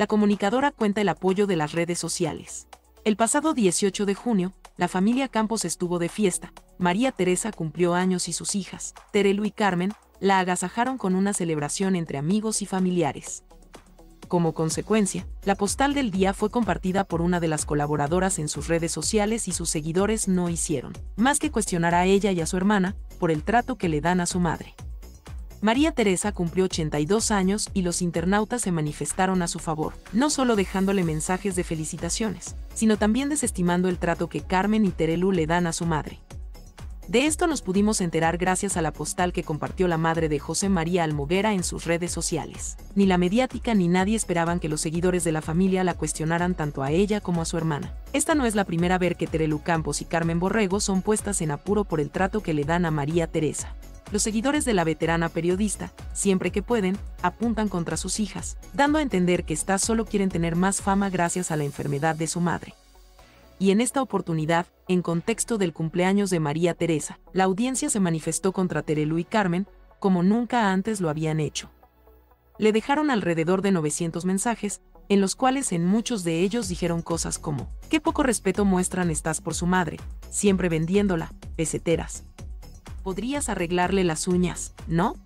la comunicadora cuenta el apoyo de las redes sociales. El pasado 18 de junio, la familia Campos estuvo de fiesta. María Teresa cumplió años y sus hijas, Terelu y Carmen, la agasajaron con una celebración entre amigos y familiares. Como consecuencia, la postal del día fue compartida por una de las colaboradoras en sus redes sociales y sus seguidores no hicieron, más que cuestionar a ella y a su hermana, por el trato que le dan a su madre. María Teresa cumplió 82 años y los internautas se manifestaron a su favor, no solo dejándole mensajes de felicitaciones, sino también desestimando el trato que Carmen y Terelu le dan a su madre. De esto nos pudimos enterar gracias a la postal que compartió la madre de José María Almoguera en sus redes sociales. Ni la mediática ni nadie esperaban que los seguidores de la familia la cuestionaran tanto a ella como a su hermana. Esta no es la primera vez que Terelu Campos y Carmen Borrego son puestas en apuro por el trato que le dan a María Teresa. Los seguidores de la veterana periodista, siempre que pueden, apuntan contra sus hijas, dando a entender que estas solo quieren tener más fama gracias a la enfermedad de su madre y en esta oportunidad, en contexto del cumpleaños de María Teresa, la audiencia se manifestó contra Terelu y Carmen, como nunca antes lo habían hecho. Le dejaron alrededor de 900 mensajes, en los cuales en muchos de ellos dijeron cosas como, qué poco respeto muestran estás por su madre, siempre vendiéndola, peseteras. Podrías arreglarle las uñas, ¿no?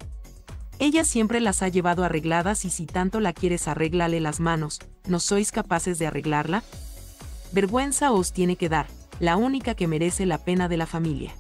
Ella siempre las ha llevado arregladas y si tanto la quieres arréglale las manos, ¿no sois capaces de arreglarla? vergüenza os tiene que dar, la única que merece la pena de la familia.